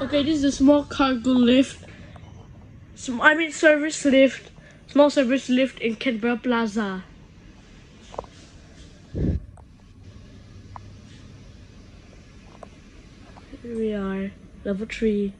Okay, this is a small cargo lift. Some, I mean service lift. Small service lift in Canberra Plaza. Here we are, level three.